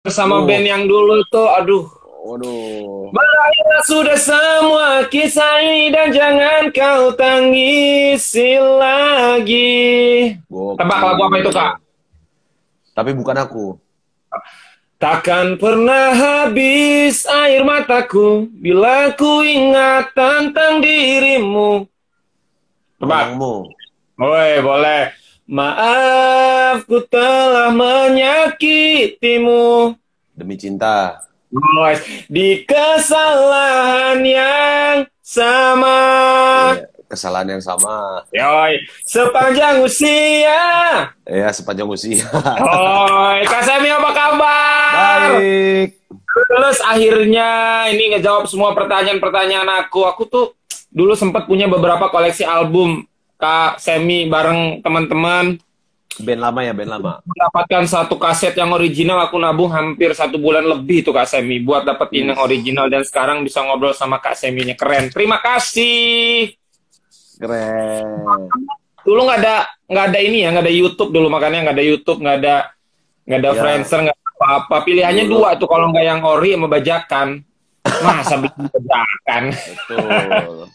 Bersama Oh. band yang dulu tuh, aduh. Waduh. Berakhirlah sudah semua kisah ini dan jangan kau tangisi lagi. Gokil. Tebak lagu apa itu, Kak? Tapi bukan aku. Takkan pernah habis air mataku bila ku ingat tentang dirimu. Tebak. Woi, boleh. Maaf, ku telah menyakitimu. Demi cinta. Boys, di kesalahan yang sama. Ya, kesalahan yang sama. Yoi, sepanjang usia. Ya, sepanjang usia. Oi, Kak Semi apa kabar? Baik. Terus akhirnya ini ngejawab semua pertanyaan-pertanyaan aku. Aku tuh dulu sempat punya beberapa koleksi album Kak Semi bareng teman-teman. Band lama ya, band lama. Mendapatkan satu kaset yang original aku nabung hampir satu bulan lebih tuh Kak Semi buat dapetin yang original dan sekarang bisa ngobrol sama Kak Seminya keren. Terima kasih. Keren. Dulu nggak ada nggak ada ini ya nggak ada YouTube dulu makanya nggak ada YouTube nggak ada nggak ada Ya. Friendster nggak apa-apa pilihannya Dulu. dua tuh kalau nggak yang ori sama bajakan. Masa beli bajakan? Betul.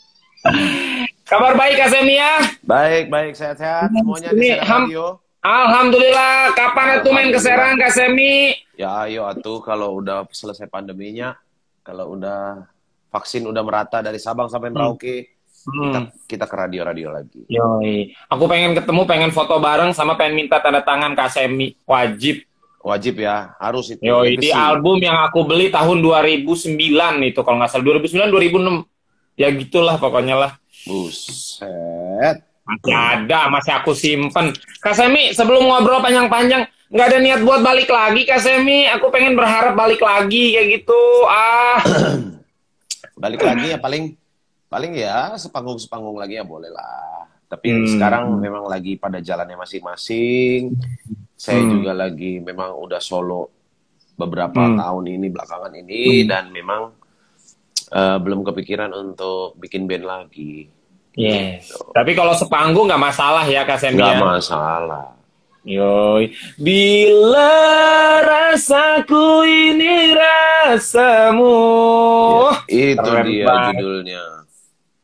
Kabar baik Kak Semi ya? Baik, baik. Sehat-sehat. Semuanya di Serang Radio. Alhamdulillah. Kapan tuh main ke Serang Kak Semi? Ya, ayo atuh kalau udah selesai pandeminya, kalau udah vaksin udah merata dari Sabang sampai Merauke, kita, Hmm. kita ke radio-radio lagi. Yoi. Aku pengen ketemu, pengen foto bareng sama pengen minta tanda tangan Kak Semi. Wajib. Wajib ya, harus itu. Yoi, di album yang aku beli tahun 2009 itu kalau nggak salah 2009 2006. Ya gitulah pokoknya lah. Buset. Masih ada, masih aku simpen. Kak Semi, sebelum ngobrol panjang-panjang, nggak ada niat buat balik lagi Kak Semi. Aku pengen berharap balik lagi kayak gitu. Ah, Balik lagi ya paling paling ya sepanggung-sepanggung lagi ya boleh lah. Tapi Hmm. sekarang memang lagi pada jalannya masing-masing. Saya Hmm. juga lagi memang udah solo beberapa Hmm. tahun ini belakangan ini dan memang eh, belum kepikiran untuk bikin band lagi. yes. Tapi kalau sepanggung nggak masalah ya Kak Semi Nggak ya. masalah. Yoi. Bila rasaku ini rasamu. Itu Keren dia banget. judulnya.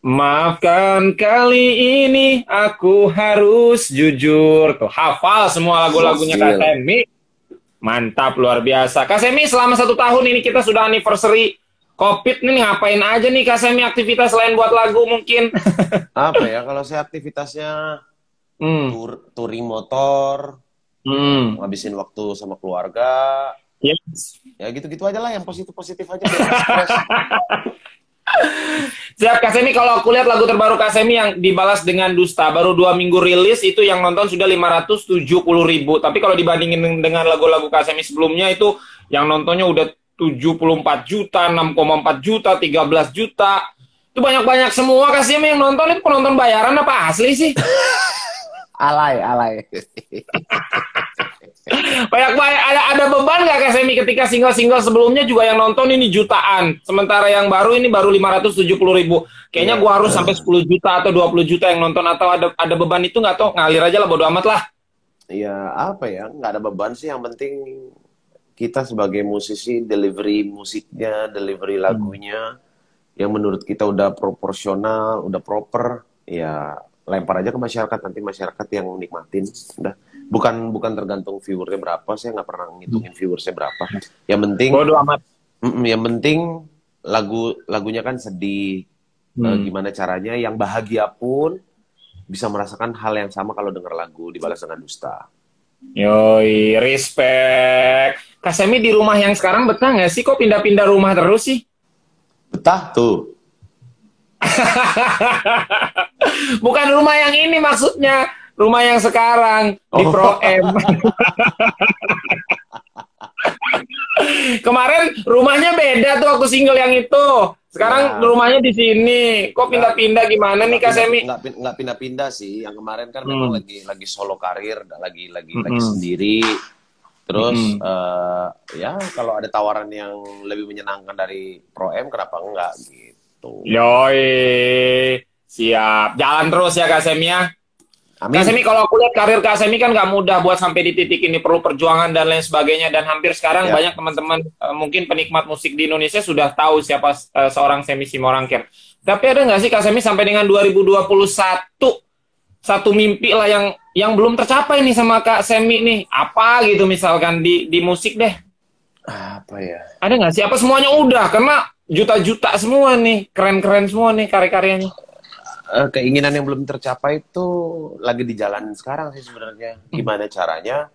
Maafkan kali ini aku harus jujur. Tuh hafal semua lagu-lagunya Kak. Semi. Mantap luar biasa. Kak Semi selama satu tahun ini kita sudah anniversary COVID nih ngapain aja nih Kak Semi aktivitas selain buat lagu mungkin? Apa ya kalau saya aktivitasnya hmm. tur touring motor, Hmm. ngabisin waktu sama keluarga, Yes. ya gitu-gitu aja lah yang positif-positif aja. Siap Kak Semi, kalau aku lihat lagu terbaru Kak Semi yang dibalas dengan dusta, baru dua minggu rilis itu yang nonton sudah 570 ribu. Tapi kalau dibandingin dengan lagu-lagu Kak Semi sebelumnya itu yang nontonnya udah 74 juta, 6,4 juta, 13 juta. Itu banyak-banyak semua Semi yang nonton itu penonton bayaran apa asli sih? alay, alay. Banyak banyak ada ada beban nggak Kak Semi ketika single-single sebelumnya juga yang nonton ini jutaan, sementara yang baru ini baru 570 ribu. Kayaknya Iya. gua harus sampai 10 juta atau 20 juta yang nonton atau ada ada beban itu nggak tau ngalir aja lah bodo amat lah. Ya apa ya, nggak ada beban sih. Yang penting kita sebagai musisi delivery musiknya, delivery lagunya, yang menurut kita udah proporsional, udah proper, ya lempar aja ke masyarakat nanti masyarakat yang nikmatin. Udah bukan bukan tergantung viewernya berapa, saya nggak pernah ngitungin viewersnya berapa. Yang penting, Bodo amat. Yang penting lagu lagunya kan sedih. Eh, Hmm. gimana caranya yang bahagia pun bisa merasakan hal yang sama kalau denger lagu dibalas dengan dusta. Yoi, respect. Kak Semi di rumah yang sekarang betah nggak sih? Kok pindah-pindah rumah terus sih? Betah tuh. Bukan rumah yang ini maksudnya, rumah yang sekarang di Oh. Pro M. Kemarin rumahnya beda tuh waktu single yang itu. Sekarang Ya. rumahnya di sini. Kok pindah-pindah gimana nih Kak Semi? Nggak, pin- nggak pindah-pindah sih. Yang kemarin kan Hmm. memang lagi lagi solo karir, lagi lagi Mm-mm. lagi sendiri. Terus Mm-mm. eh, ya kalau ada tawaran yang lebih menyenangkan dari Pro M, kenapa enggak gitu? Yoi. Siap. Jalan terus ya Kak Semi ya. Amin. Kak Semi kalau aku lihat karir Kak Semi kan nggak mudah buat sampai di titik ini perlu perjuangan dan lain sebagainya dan hampir sekarang Ya. banyak teman-teman eh, mungkin penikmat musik di Indonesia sudah tahu siapa eh, seorang Semi Simorangkir. Tapi ada nggak sih Kak Semi sampai dengan 2021 satu mimpi lah yang yang belum tercapai nih sama Kak Semi nih apa gitu misalkan di di musik deh Apa ya? ada nggak sih apa semuanya udah karena juta-juta semua nih keren-keren semua nih karya-karyanya Eh, keinginan yang belum tercapai itu lagi di jalan sekarang sih sebenarnya. Gimana caranya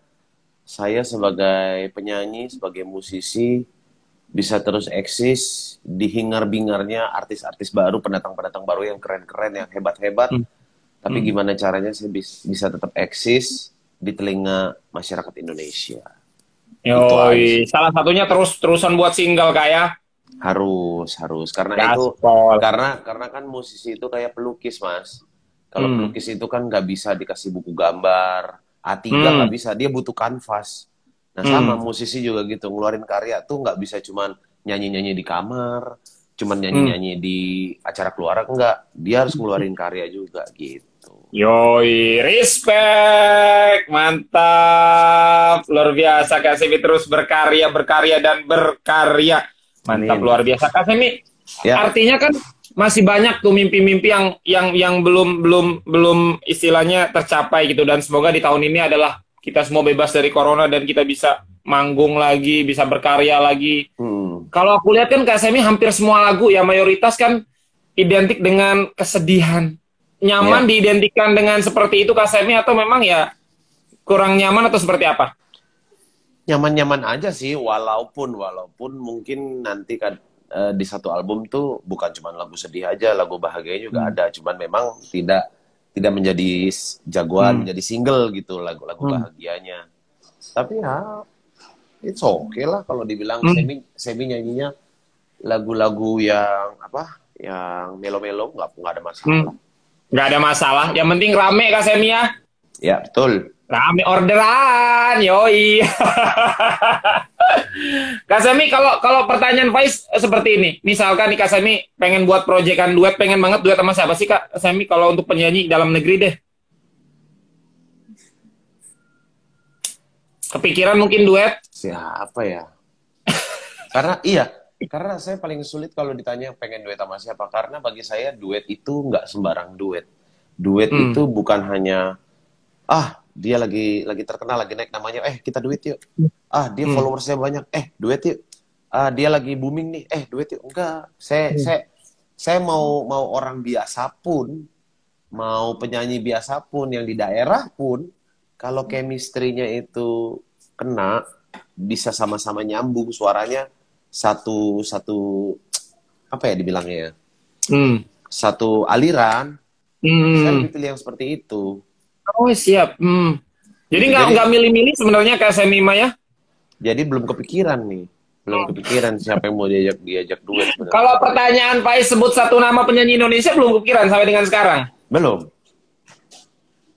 saya sebagai penyanyi, sebagai musisi bisa terus eksis di hingar-bingarnya artis-artis baru, pendatang-pendatang baru yang keren-keren, yang hebat-hebat. Hmm. Tapi gimana caranya saya bis- bisa tetap eksis di telinga masyarakat Indonesia? Itu aja Yoi, salah satunya terus terusan buat single kayak Harus, harus. Karena itu Gaspol. karena karena kan musisi itu kayak pelukis mas kalau Hmm. pelukis itu kan nggak bisa dikasih buku gambar A3 Hmm. nggak bisa dia butuh kanvas nah sama musisi juga gitu ngeluarin karya tuh nggak bisa cuman nyanyi nyanyi di kamar cuman nyanyi nyanyi di acara keluarga enggak dia harus ngeluarin karya juga gitu Yoi, respect, mantap, luar biasa Kak Semi terus berkarya, berkarya dan berkarya, mantap Amin. luar biasa Kak Semi. Ya. Artinya kan masih banyak tuh mimpi-mimpi yang yang yang belum belum belum istilahnya tercapai gitu dan semoga di tahun ini adalah kita semua bebas dari corona dan kita bisa manggung lagi, bisa berkarya lagi. Hmm. Kalau aku lihat kan Kak Semi hampir semua lagu ya mayoritas kan identik dengan kesedihan. Nyaman Iya. diidentikan dengan seperti itu Kak Semi atau memang ya kurang nyaman atau seperti apa? nyaman-nyaman aja sih walaupun walaupun mungkin nanti kan eh, di satu album tuh bukan cuma lagu sedih aja lagu bahagia juga Hmm. ada cuman memang tidak tidak menjadi jagoan Hmm. menjadi single gitu lagu-lagu Hmm. bahagianya tapi ya it's okay lah kalau dibilang Hmm. semi semi nyanyinya lagu-lagu yang apa yang melo-melo nggak nggak ada masalah Hmm. Nggak ada masalah. Yang penting rame Kak Semi ya. ya betul Rame orderan, yoi. Kak Semi, kalau kalau pertanyaan Faiz eh, seperti ini, misalkan nih Kak Semi pengen buat proyekan duet, pengen banget duet sama siapa sih Kak Semi kalau untuk penyanyi dalam negeri deh? Kepikiran mungkin duet? Siapa ya? karena iya, karena saya paling sulit kalau ditanya pengen duet sama siapa. Karena bagi saya duet itu nggak sembarang duet. Duet Hmm. itu bukan hanya ah dia lagi lagi terkenal lagi naik namanya, eh kita duet yuk. Ah dia Hmm. followersnya banyak, eh duet yuk. Ah dia lagi booming nih, eh duet yuk. Enggak, saya Hmm. saya saya mau mau orang biasa pun, mau penyanyi biasa pun yang di daerah pun, kalau chemistry-nya itu kena, bisa sama-sama nyambung suaranya satu satu apa ya dibilangnya ya Hmm. satu aliran saya Hmm. lebih pilih yang seperti itu Oh siap. Hmm. Jadi nggak Jadi- nggak milih-milih sebenarnya Kak Semi Maya? jadi belum kepikiran nih belum kepikiran siapa yang mau diajak diajak duet sebenarnya. Kalau pertanyaan Faiz sebut satu nama penyanyi Indonesia belum kepikiran sampai dengan sekarang. belum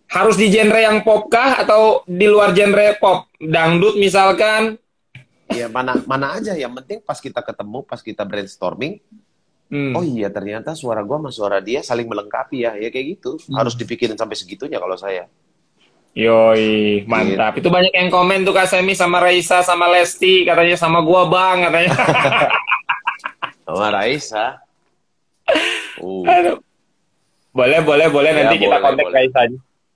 Harus di genre yang pop kah atau di luar genre pop? Dangdut misalkan. Ya mana mana aja yang penting pas kita ketemu pas kita brainstorming Hmm. oh iya ternyata suara gua sama suara dia saling melengkapi ya ya kayak gitu harus dipikirin sampai segitunya kalau saya Yoi, mantap. Itu banyak yang komen tuh Kak Semi sama Raisa sama Lesti katanya sama gua Bang katanya. sama Raisa uh, Aduh. boleh, boleh, boleh Ya, nanti kita boleh, kontak boleh. Raisa.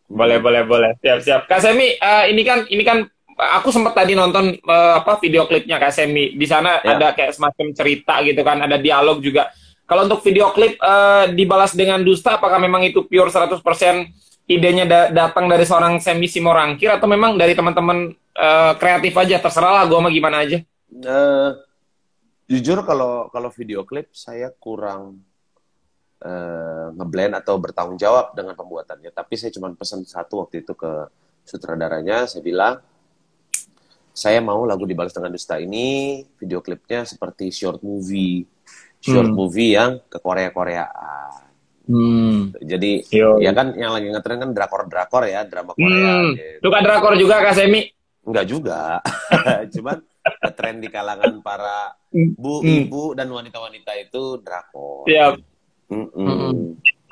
Boleh, boleh, boleh. Siap, siap. Kak Semi, eh, ini kan ini kan aku sempat tadi nonton eh, apa video klipnya Kak Semi. Di sana Ya. ada kayak semacam cerita gitu kan, ada dialog juga. Kalau untuk video klip eh, dibalas dengan dusta apakah memang itu pure 100% idenya da- datang dari seorang Semi Simorangkir atau memang dari teman-teman eh, kreatif aja terserah lah gua mah gimana aja. Eh, jujur kalau kalau video klip saya kurang eh, ngeblend atau bertanggung jawab dengan pembuatannya. Tapi saya cuma pesan satu waktu itu ke sutradaranya, saya bilang saya mau lagu dibalas dengan dusta ini video klipnya seperti short movie, short Hmm. movie yang ke Korea Koreaan. Hmm. Jadi Yo. ya kan yang lagi ngetren kan drakor drakor ya drama Korea. Hmm. gitu. Suka drakor juga Kak Semi? Enggak juga. Cuman tren di kalangan para bu, Hmm. ibu dan wanita-wanita itu drakor. Siap. Mm-mm. Mm-mm.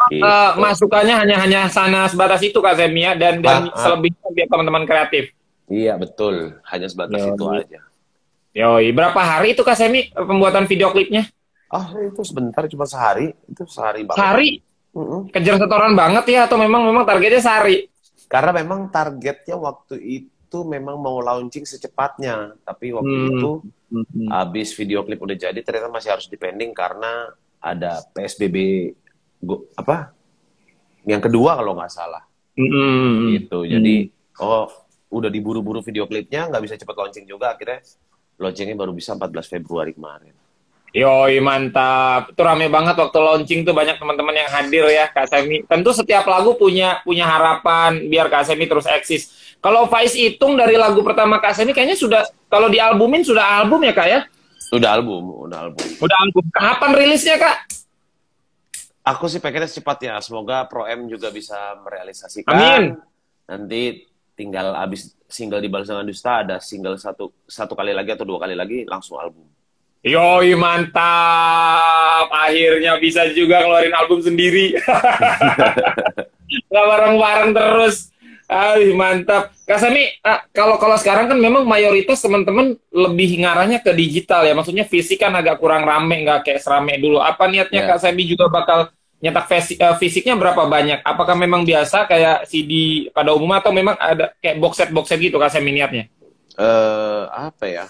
gitu. uh, masukannya hanya hanya sana sebatas itu Kak Semi ya dan dan ah, ah. selebihnya biar teman-teman kreatif. Iya betul, hanya sebatas Yoi. itu aja. Yoi, berapa hari itu Kak Semi pembuatan video klipnya? Oh itu sebentar cuma sehari, itu sehari banget. Sehari? Mm -mm. Kejar setoran banget ya atau memang memang targetnya sehari? Karena memang targetnya waktu itu memang mau launching secepatnya, tapi waktu hmm. itu hmm. habis video klip udah jadi ternyata masih harus dipending karena ada PSBB apa yang kedua kalau nggak salah mm-hmm. gitu jadi mm. oh udah diburu-buru video klipnya nggak bisa cepat launching juga akhirnya launchingnya baru bisa 14 Februari kemarin Yoi mantap, itu rame banget waktu launching tuh banyak teman-teman yang hadir ya Kak Semi. Tentu setiap lagu punya punya harapan biar Kak Semi terus eksis. Kalau Faiz hitung dari lagu pertama Kak Semi kayaknya sudah kalau dialbumin sudah album ya Kak ya? Udah album, udah album. Udah album. Kapan rilisnya kak? Aku sih pengennya secepatnya. Semoga Pro M juga bisa merealisasikan. Amin. Nanti tinggal abis single di Balas dengan Dusta ada single satu satu kali lagi atau dua kali lagi langsung album. Yoi mantap, akhirnya bisa juga ngeluarin album sendiri. Gak bareng-bareng terus. Aduh mantap. Kak Sami, ah, kalau kalau sekarang kan memang mayoritas teman-teman lebih ngarahnya ke digital ya. Maksudnya fisik kan agak kurang rame, nggak kayak serame dulu. Apa niatnya yeah. Kak Sami juga bakal nyetak fisik, uh, fisiknya berapa banyak? Apakah memang biasa kayak CD pada umumnya atau memang ada kayak box set box set gitu Kak Sami niatnya? Eh uh, apa ya?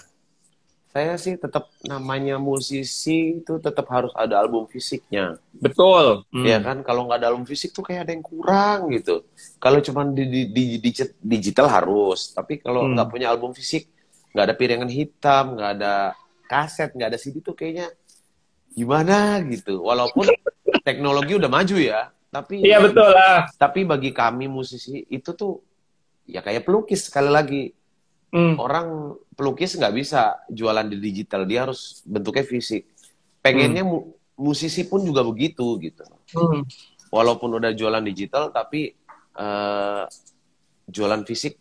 saya sih tetap namanya musisi itu tetap harus ada album fisiknya. Betul. Hmm. Ya kan kalau nggak ada album fisik tuh kayak ada yang kurang gitu. Kalau cuma di, di, di, di digital harus, tapi kalau hmm. nggak hmm. punya album fisik, nggak ada piringan hitam, nggak ada kaset, nggak ada CD tuh kayaknya gimana gitu. Walaupun teknologi udah maju ya, tapi Iya betul lah. Tapi bagi kami musisi itu tuh ya kayak pelukis sekali lagi Hmm. Orang pelukis nggak bisa jualan di digital, dia harus bentuknya fisik. Pengennya hmm. mu musisi pun juga begitu gitu. Hmm. Walaupun udah jualan digital, tapi uh, jualan fisik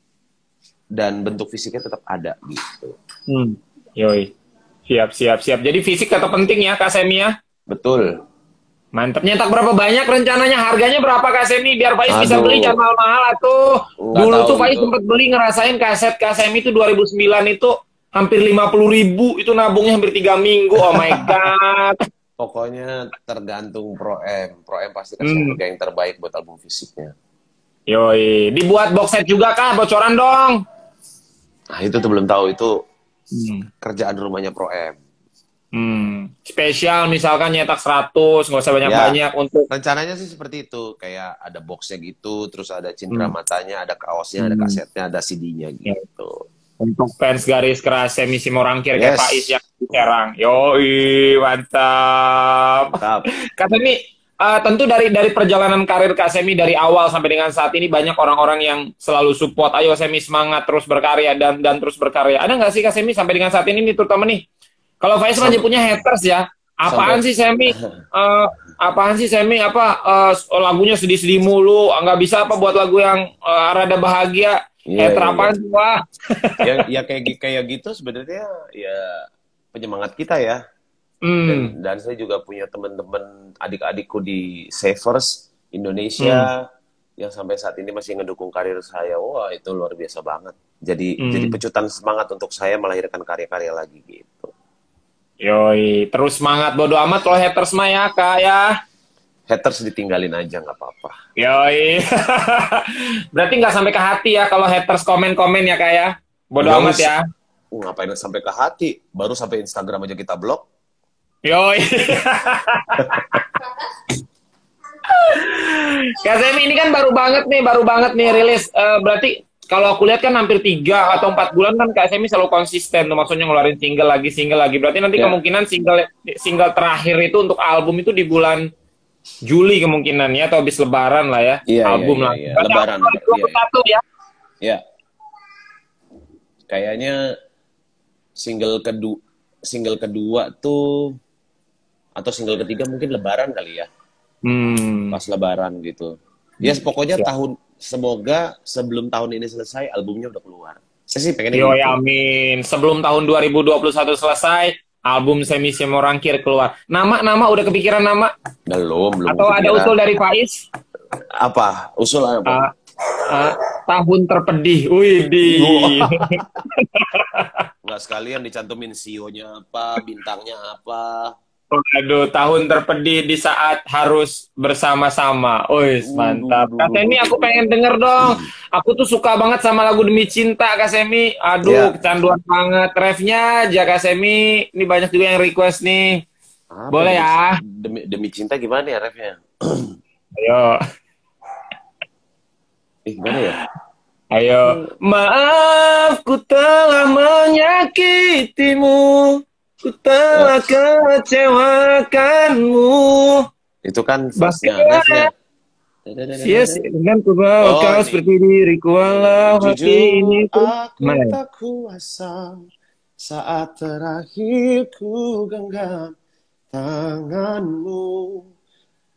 dan bentuk fisiknya tetap ada gitu. Hmm. Yoi. Siap, siap, siap. Jadi fisik tetap penting ya, Kak Semi ya? Betul. Mantap. Nyetak berapa banyak rencananya? Harganya berapa Kak Semi? Biar Faiz bisa beli jangan mahal-mahal tuh. Dulu tuh Faiz sempat beli ngerasain kaset Kak Semi itu 2009 itu hampir 50 ribu. Itu nabungnya hampir tiga minggu. Oh my God. Pokoknya tergantung Pro M. Pro M pasti kasih hmm. harga yang terbaik buat album fisiknya. Yoi. Dibuat box set juga Kak? Bocoran dong. Nah itu tuh belum tahu. Itu hmm. kerjaan rumahnya Pro M. Hmm, spesial misalkan nyetak 100, nggak usah banyak-banyak ya, untuk rencananya sih seperti itu, kayak ada boxnya gitu, terus ada cindera hmm. matanya, ada kaosnya, hmm. ada kasetnya, ada CD-nya ya. gitu. Untuk fans garis keras semi simorangkir yes. kayak Faiz yang di Serang. Yoi, mantap. Mantap. Kata ini uh, tentu dari dari perjalanan karir Kak Semi dari awal sampai dengan saat ini banyak orang-orang yang selalu support, ayo Semi semangat terus berkarya dan dan terus berkarya. Ada nggak sih Kak Semi sampai dengan saat ini nih terutama nih kalau Faiz mah punya haters ya. Apaan Sampai. sih Semi? Uh, apaan sih Semi? Apa uh, lagunya sedih-sedih mulu? Nggak bisa apa buat lagu yang uh, rada bahagia? Yeah, Hater yeah, apaan yeah. Wah. ya, ya kayak kayak gitu sebenarnya ya penyemangat kita ya. Mm. Dan, dan saya juga punya teman-teman adik-adikku di Savers Indonesia mm. yang sampai saat ini masih ngedukung karir saya. Wah itu luar biasa banget. Jadi mm. jadi pecutan semangat untuk saya melahirkan karya-karya lagi gitu. Yoi, terus semangat bodo amat kalau haters mah ya kak ya. Haters ditinggalin aja nggak apa-apa. Yoi, berarti nggak sampai ke hati ya kalau haters komen-komen ya kak ya. Bodo Nggak amat ya. Ngapain sampai ke hati? Baru sampai Instagram aja kita blok. Yoi. Kak Zemi ini kan baru banget nih, baru banget nih rilis. Uh, berarti kalau aku lihat kan hampir tiga atau empat bulan kan Kak Semi selalu konsisten tuh maksudnya ngeluarin single lagi single lagi berarti nanti yeah. kemungkinan single single terakhir itu untuk album itu di bulan Juli kemungkinan ya atau habis Lebaran lah ya yeah, album yeah, lah yeah, yeah. Lebaran 2021 yeah, yeah. ya ya kayaknya single kedua single kedua tuh atau single ketiga mungkin Lebaran kali ya hmm. pas Lebaran gitu ya yes, pokoknya ya. tahun semoga sebelum tahun ini selesai albumnya udah keluar. Saya sih pengen Yo, gitu. amin. Sebelum tahun 2021 selesai, album Semi Semorangkir keluar. Nama-nama udah kepikiran nama? Belum, belum. Atau ada usul dari Faiz? Apa? Usul apa? Uh, uh, tahun terpedih. Wih, di. Enggak sekalian dicantumin CEO-nya apa, bintangnya apa. Aduh, tahun terpedih di saat harus bersama-sama. Wih, mantap. Kak Semi, aku pengen denger dong. Aku tuh suka banget sama lagu Demi Cinta, Kak Semi. Aduh, yeah. kecanduan banget. Refnya aja, Kak Semi. Ini banyak juga yang request nih. Apa Boleh ya? Demi, demi Cinta gimana ya refnya? Ayo. Eh, gimana ya? Ayo. Maaf, ku telah menyakitimu. Ku telah kecewakanmu. Itu kan verse-nya. Yes, dengan ku bawa oh, kau ini. seperti diriku walau hati ini ku aku tak kuasa saat terakhir ku genggam tanganmu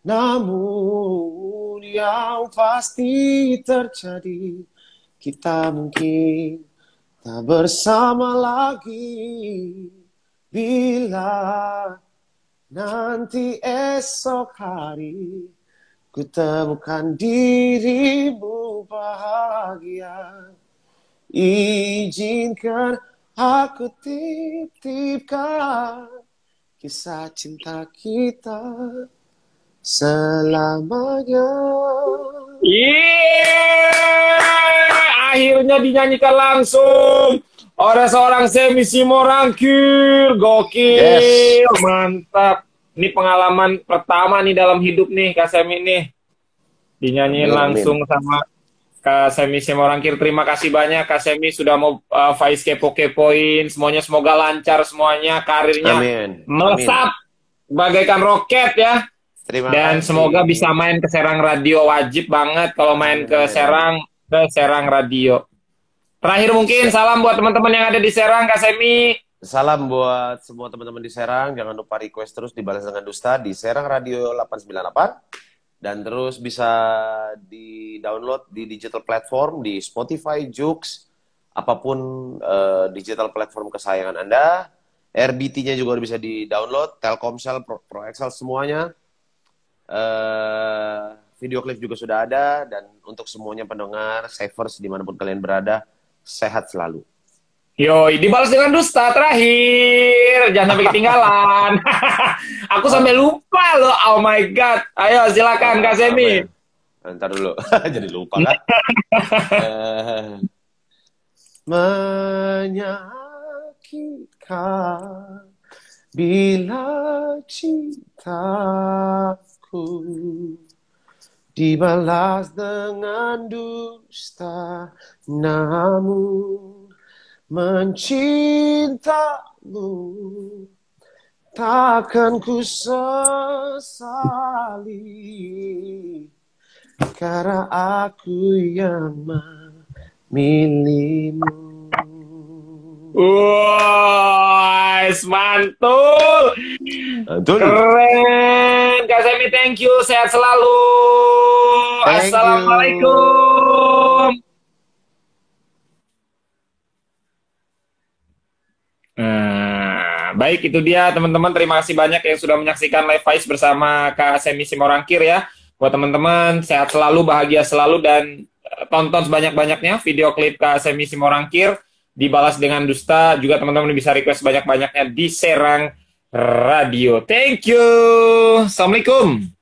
namun yang pasti terjadi kita mungkin tak bersama lagi Bila nanti esok hari ku temukan dirimu bahagia, izinkan aku titipkan kisah cinta kita selamanya. Yeah! Akhirnya dinyanyikan langsung oleh seorang semi Simorangkir. Gokil, yes. mantap. Ini pengalaman pertama nih dalam hidup nih Kak Semi nih. Dinyanyiin amin, langsung amin. sama Kak Semi Simorangkir. Terima kasih banyak Kak Semi sudah mau uh, Faiz kepo-kepoin. Semuanya semoga lancar semuanya. Karirnya amin. melesat amin. bagaikan roket ya. Terima Dan kasih. semoga bisa main ke Serang Radio. Wajib banget kalau main ke Serang, ke Serang Radio. Terakhir mungkin salam buat teman-teman yang ada di Serang, Kak Semi. Salam buat semua teman-teman di Serang. Jangan lupa request terus dibalas dengan Dusta di Serang Radio 898. Dan terus bisa di-download di digital platform, di Spotify, Joox, apa pun uh, digital platform kesayangan Anda. RBT-nya juga bisa di-download, Telkomsel, Pro, Pro semuanya. Uh, video klip juga sudah ada. Dan untuk semuanya pendengar, savers di mana pun kalian berada, sehat selalu. Yoi, dibalas dengan dusta terakhir. Jangan sampai ketinggalan. Aku sampai lupa loh. Oh my God. Ayo silakan Kak Semi. Ntar dulu. Jadi lupa kan. Menyakitkan bila cintaku dibalas dengan dusta namun mencintamu takkan ku sesali. Karena aku yang memilihmu Wah, mantul. Mantul. Keren. Kak Semi, thank you. Sehat selalu. Thank Assalamualaikum. You. Nah, baik itu dia teman-teman. Terima kasih banyak yang sudah menyaksikan live Vice bersama Kak Semi Simorangkir ya. Buat teman-teman, sehat selalu, bahagia selalu, dan eh, tonton sebanyak-banyaknya video klip Kak Semi Simorangkir dibalas dengan dusta. Juga teman-teman bisa request banyak-banyaknya di Serang Radio. Thank you. Assalamualaikum.